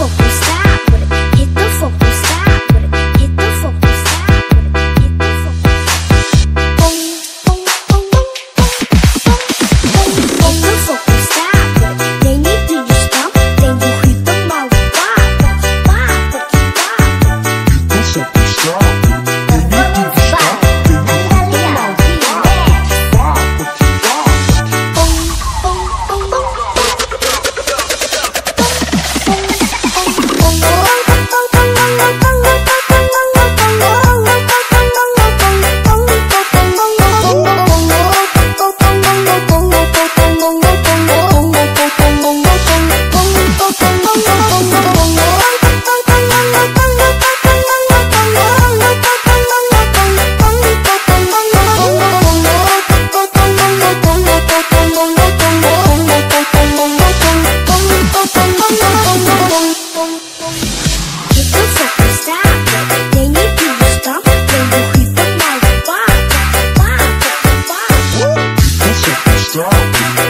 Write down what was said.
Oh. Stop!